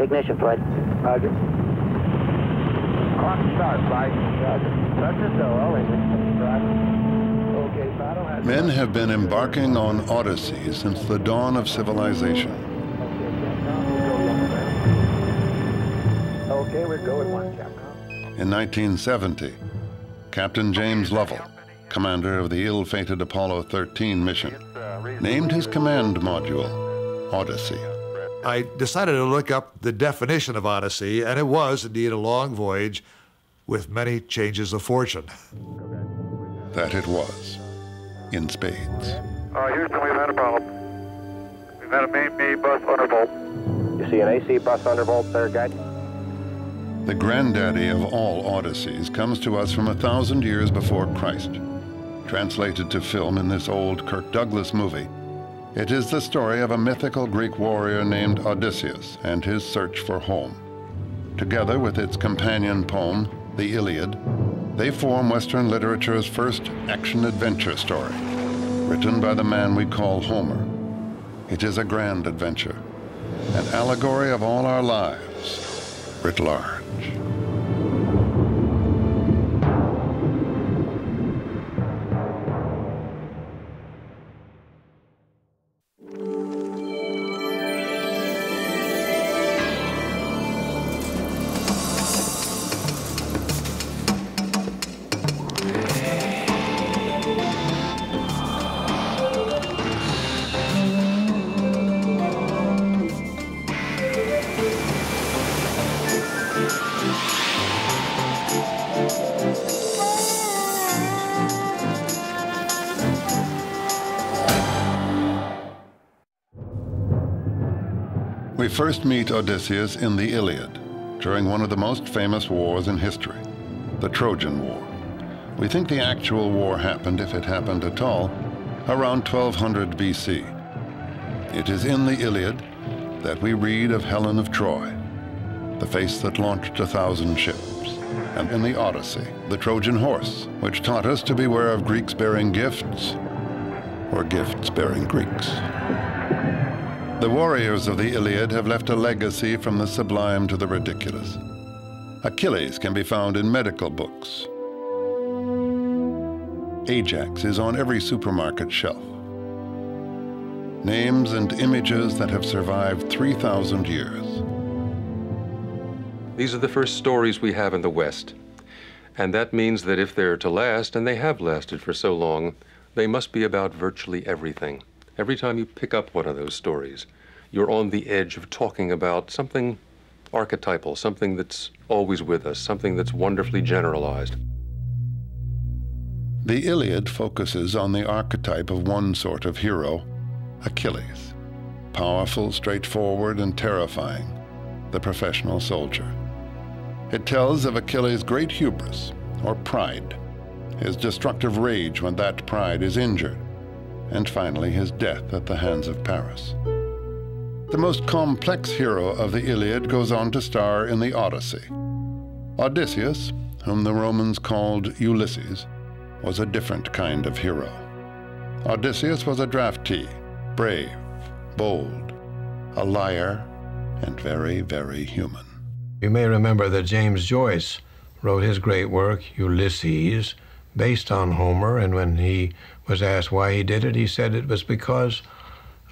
Ignition, Floyd. Roger. Clock start, Flight. Roger. Touch so I'll Roger. Okay, Battle has... Men have been embarking on odysseys since the dawn of civilization. Okay, we're going one, In 1970, Captain James Lovell, commander of the ill-fated Apollo 13 mission, named his command module Odyssey. I decided to look up the definition of Odyssey, and it was indeed a long voyage with many changes of fortune. That it was, in spades. Uh, Houston, we've had a problem. We've had a main B bus undervolt. You see an AC bus undervolt there, guide? The granddaddy of all Odysseys comes to us from a thousand years before Christ. Translated to film in this old Kirk Douglas movie, it is the story of a mythical Greek warrior named Odysseus and his search for home. Together with its companion poem, the Iliad, they form Western literature's first action-adventure story, written by the man we call Homer. It is a grand adventure, an allegory of all our lives, writ large. We first meet Odysseus in the Iliad, during one of the most famous wars in history, the Trojan War. We think the actual war happened, if it happened at all, around 1200 BC. It is in the Iliad that we read of Helen of Troy, the face that launched a thousand ships, and in the Odyssey, the Trojan horse, which taught us to beware of Greeks bearing gifts, or gifts bearing Greeks. The warriors of the Iliad have left a legacy from the sublime to the ridiculous. Achilles can be found in medical books. Ajax is on every supermarket shelf. Names and images that have survived 3,000 years. These are the first stories we have in the West. And that means that if they're to last, and they have lasted for so long, they must be about virtually everything. Every time you pick up one of those stories, you're on the edge of talking about something archetypal, something that's always with us, something that's wonderfully generalized. The Iliad focuses on the archetype of one sort of hero, Achilles. Powerful, straightforward, and terrifying, the professional soldier. It tells of Achilles' great hubris, or pride, his destructive rage when that pride is injured, and finally his death at the hands of Paris. The most complex hero of the Iliad goes on to star in the Odyssey. Odysseus, whom the Romans called Ulysses, was a different kind of hero. Odysseus was a draftee, brave, bold, a liar, and very, very human. You may remember that James Joyce wrote his great work, Ulysses, based on Homer, and when he was asked why he did it, he said it was because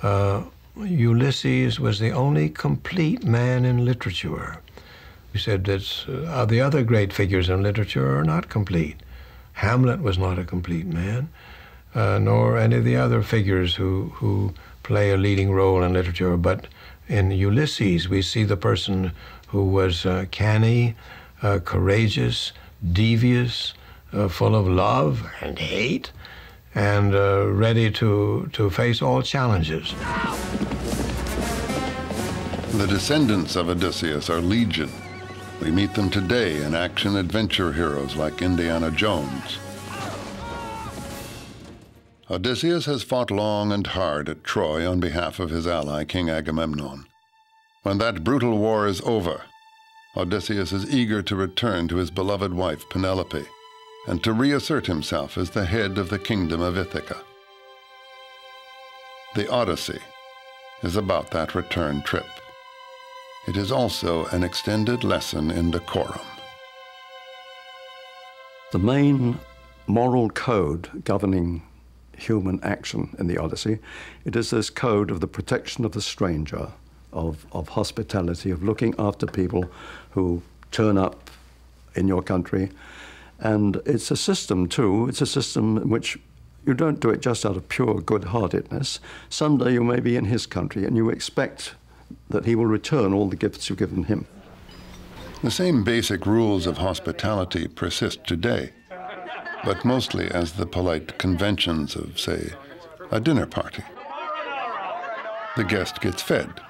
uh, Ulysses was the only complete man in literature. He said that uh, the other great figures in literature are not complete. Hamlet was not a complete man, uh, nor any of the other figures who, who play a leading role in literature. But in Ulysses, we see the person who was uh, canny, uh, courageous, devious, uh, full of love and hate, and uh, ready to, to face all challenges. The descendants of Odysseus are legion. We meet them today in action adventure heroes like Indiana Jones. Odysseus has fought long and hard at Troy on behalf of his ally, King Agamemnon. When that brutal war is over, Odysseus is eager to return to his beloved wife, Penelope, and to reassert himself as the head of the kingdom of Ithaca. The Odyssey is about that return trip. it is also an extended lesson in decorum. The main moral code governing human action in the Odyssey, it is this code of the protection of the stranger, of, of hospitality, of looking after people who turn up in your country. And it's a system, too, it's a system which you don't do it just out of pure good heartedness. Someday you may be in his country and you expect that he will return all the gifts you've given him. The same basic rules of hospitality persist today, but mostly as the polite conventions of, say, a dinner party. The guest gets fed.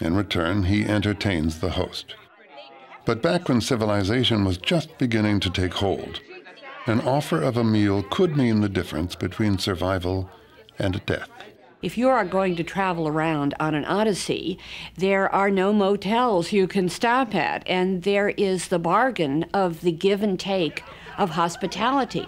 In return, he entertains the host. But back when civilization was just beginning to take hold, an offer of a meal could mean the difference between survival and death. If you are going to travel around on an Odyssey, there are no motels you can stop at, and there is the bargain of the give and take of hospitality.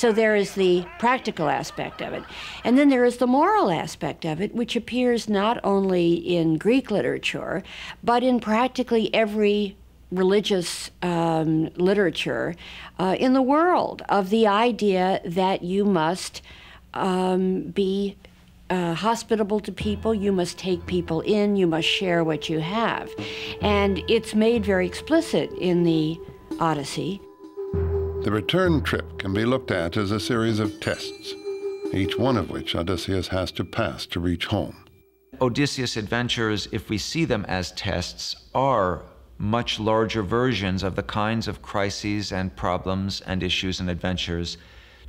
So there is the practical aspect of it. And then there is the moral aspect of it, which appears not only in Greek literature, but in practically every religious um, literature uh, in the world of the idea that you must um, be uh, hospitable to people, you must take people in, you must share what you have. And it's made very explicit in the Odyssey. The return trip can be looked at as a series of tests, each one of which Odysseus has to pass to reach home. Odysseus' adventures, if we see them as tests, are much larger versions of the kinds of crises and problems and issues and adventures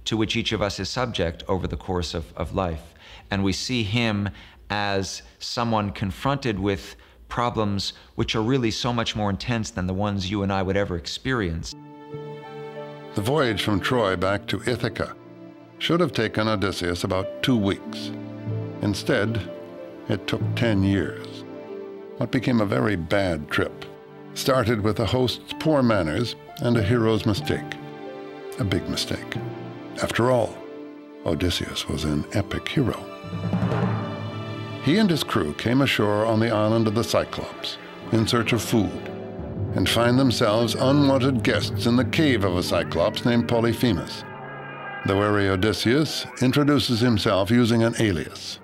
to which each of us is subject over the course of, of life. And we see him as someone confronted with problems which are really so much more intense than the ones you and I would ever experience. The voyage from Troy back to Ithaca should have taken Odysseus about two weeks. Instead, it took 10 years. What became a very bad trip started with a host's poor manners and a hero's mistake. A big mistake. After all, Odysseus was an epic hero. He and his crew came ashore on the island of the Cyclops in search of food and find themselves unwanted guests in the cave of a Cyclops named Polyphemus. The wary Odysseus introduces himself using an alias,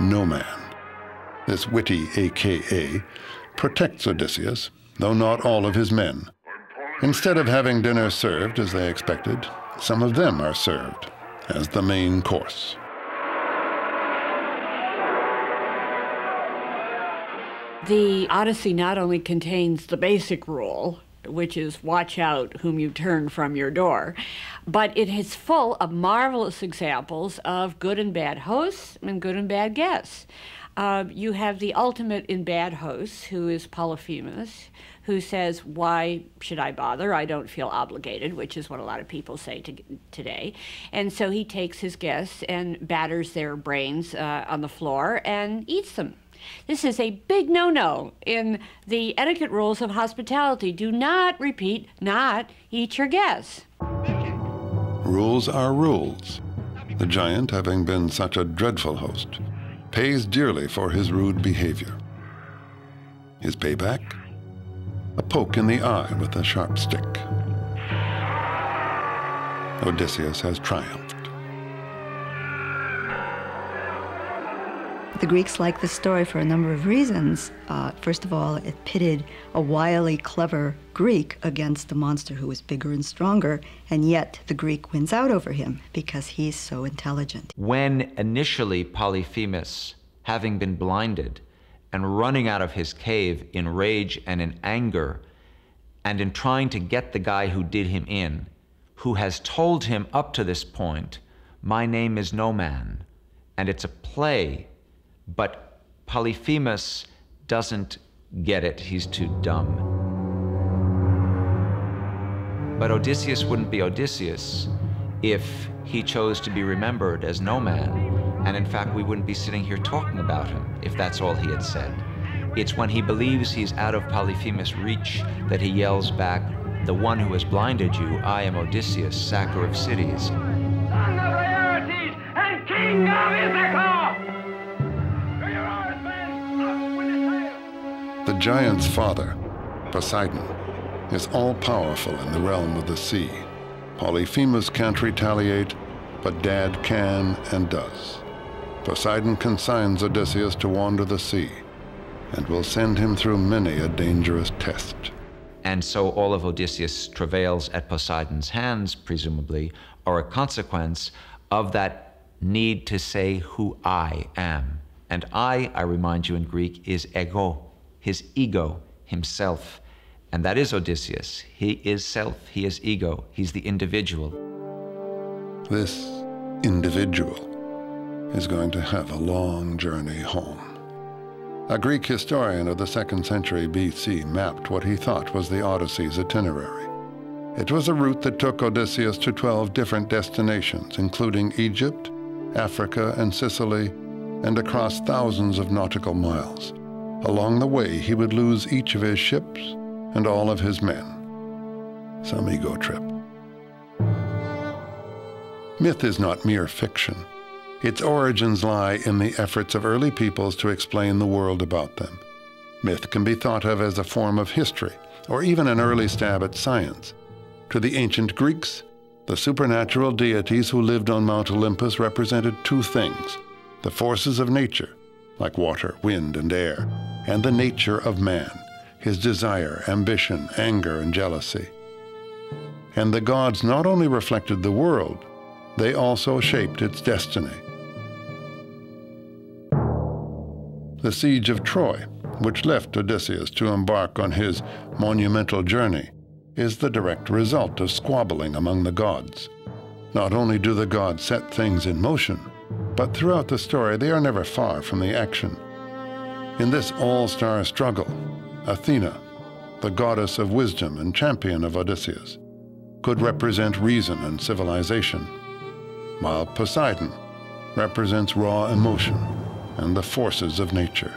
No Man. This witty AKA protects Odysseus though not all of his men. Instead of having dinner served as they expected, some of them are served as the main course. The Odyssey not only contains the basic rule, which is watch out whom you turn from your door, but it is full of marvelous examples of good and bad hosts and good and bad guests. Uh, you have the ultimate in bad hosts, who is Polyphemus, who says, Why should I bother? I don't feel obligated, which is what a lot of people say to, today. And so he takes his guests and batters their brains uh, on the floor and eats them. This is a big no no in the etiquette rules of hospitality. Do not repeat, not eat your guests. Rules are rules. The giant, having been such a dreadful host, pays dearly for his rude behavior. His payback? A poke in the eye with a sharp stick. Odysseus has triumphed. The Greeks liked the story for a number of reasons. Uh, first of all, it pitted a wily, clever Greek against a monster who was bigger and stronger, and yet the Greek wins out over him because he's so intelligent. When initially Polyphemus, having been blinded and running out of his cave in rage and in anger, and in trying to get the guy who did him in, who has told him up to this point, My name is no man, and it's a play but Polyphemus doesn't get it, he's too dumb. But Odysseus wouldn't be Odysseus if he chose to be remembered as no man. And in fact, we wouldn't be sitting here talking about him if that's all he had said. It's when he believes he's out of Polyphemus' reach that he yells back, The one who has blinded you, I am Odysseus, sacker of cities. Giant's father, Poseidon, is all powerful in the realm of the sea. Polyphemus can't retaliate, but Dad can and does. Poseidon consigns Odysseus to wander the sea and will send him through many a dangerous test. And so all of Odysseus' travails at Poseidon's hands, presumably, are a consequence of that need to say who I am. And I, I remind you in Greek, is ego, his ego, himself. And that is Odysseus. He is self, he is ego, he's the individual. This individual is going to have a long journey home. A Greek historian of the second century BC mapped what he thought was the Odyssey's itinerary. It was a route that took Odysseus to 12 different destinations, including Egypt, Africa, and Sicily, and across thousands of nautical miles. Along the way, he would lose each of his ships and all of his men. Some ego trip. Myth is not mere fiction. Its origins lie in the efforts of early peoples to explain the world about them. Myth can be thought of as a form of history, or even an early stab at science. To the ancient Greeks, the supernatural deities who lived on Mount Olympus represented two things the forces of nature, like water, wind, and air, and the nature of man, his desire, ambition, anger, and jealousy. And the gods not only reflected the world, they also shaped its destiny. The siege of Troy, which left Odysseus to embark on his monumental journey, is the direct result of squabbling among the gods. Not only do the gods set things in motion, but throughout the story they are never far from the action. In this all star struggle, Athena, the goddess of wisdom and champion of Odysseus, could represent reason and civilization, while Poseidon represents raw emotion and the forces of nature.